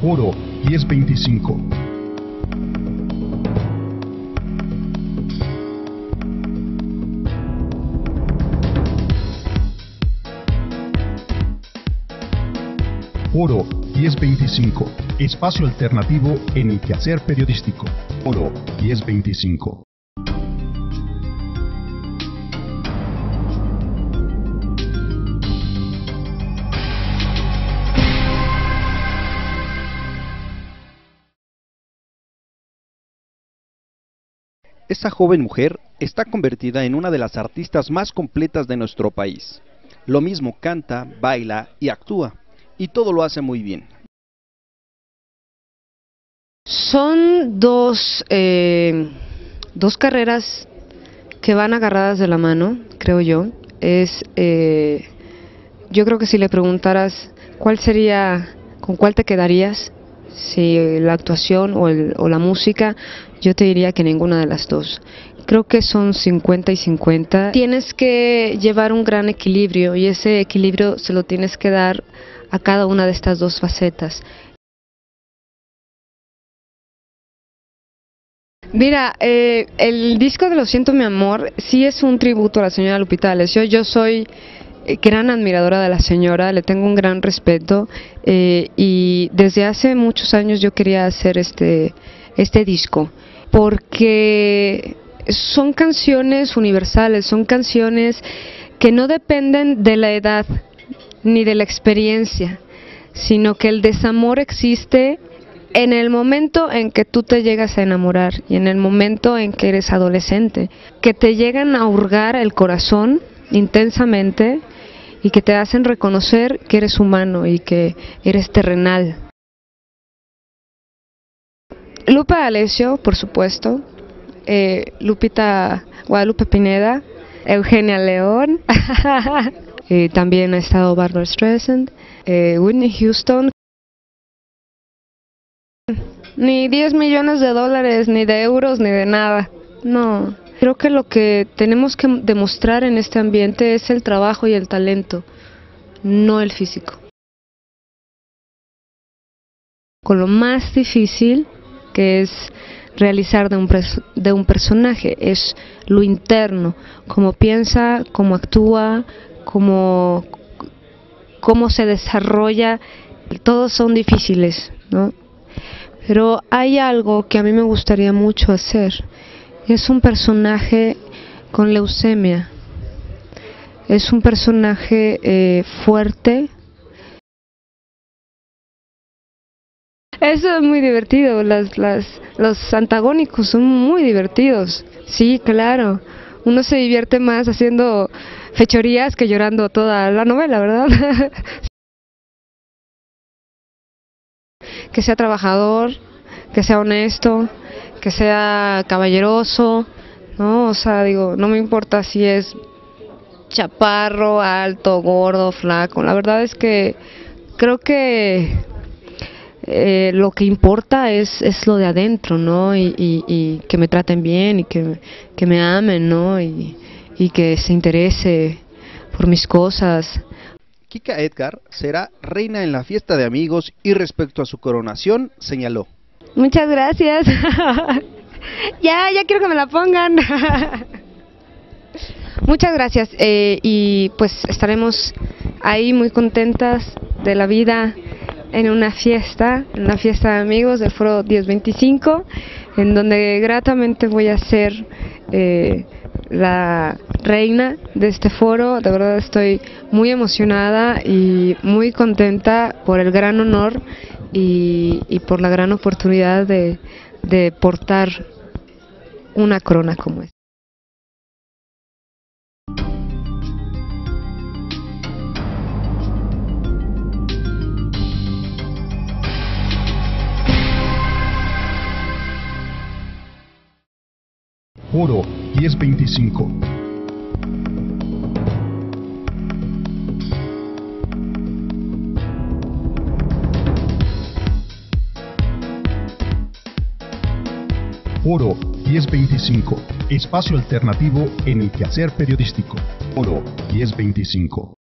Foro 1025. Foro 1025. Espacio alternativo en el quehacer periodístico. Foro 1025. Esta joven mujer está convertida en una de las artistas más completas de nuestro país. Lo mismo canta, baila y actúa, y todo lo hace muy bien. Son dos, eh, dos carreras que van agarradas de la mano, creo yo. Es, eh, yo creo que si le preguntaras cuál sería, con cuál te quedarías, si la actuación o, el, o la música, yo te diría que ninguna de las dos. Creo que son 50 y 50. Tienes que llevar un gran equilibrio y ese equilibrio se lo tienes que dar a cada una de estas dos facetas. Mira, eh, el disco de Lo siento mi amor sí es un tributo a la señora Lupita D'Alessio. Yo soy gran admiradora de la señora, le tengo un gran respeto eh, y desde hace muchos años yo quería hacer este, este disco porque son canciones universales, son canciones que no dependen de la edad ni de la experiencia, sino que el desamor existe en el momento en que tú te llegas a enamorar y en el momento en que eres adolescente, que te llegan a hurgar el corazón intensamente y que te hacen reconocer que eres humano y que eres terrenal. Lupa Alessio, por supuesto, eh, Lupita Guadalupe Pineda, Eugenia León, eh, también ha estado Barbara Streisand, eh, Whitney Houston, ni 10 millones de dólares, ni de euros, ni de nada. No, creo que lo que tenemos que demostrar en este ambiente es el trabajo y el talento, no el físico. Con lo más difícil que es realizar de un, de un personaje, es lo interno, cómo piensa, cómo actúa, cómo, cómo se desarrolla, todos son difíciles, ¿no? Pero hay algo que a mí me gustaría mucho hacer. Es un personaje con leucemia. Es un personaje eh, fuerte. Eso es muy divertido. Las, las, los antagónicos son muy divertidos. Sí, claro. Uno se divierte más haciendo fechorías que llorando toda la novela, ¿verdad? que sea trabajador, que sea honesto, que sea caballeroso, ¿no? O sea, digo, no me importa si es chaparro, alto, gordo, flaco. La verdad es que creo que eh, lo que importa es, es lo de adentro, ¿no? Y, y, que me traten bien y que, que me amen, ¿no? Y, y que se interese por mis cosas. Kika Edgar será reina en la fiesta de amigos y respecto a su coronación señaló. Muchas gracias. ya, ya quiero que me la pongan. Muchas gracias eh, y pues estaremos ahí muy contentas de la vida en una fiesta, en una fiesta de amigos del Foro 1025, en donde gratamente voy a ser eh, la reina de este foro. De verdad estoy muy emocionada y muy contenta por el gran honor y, por la gran oportunidad de, de portar una corona como esta. Foro 1025. Foro 1025. Espacio alternativo en el quehacer periodístico. Foro 1025.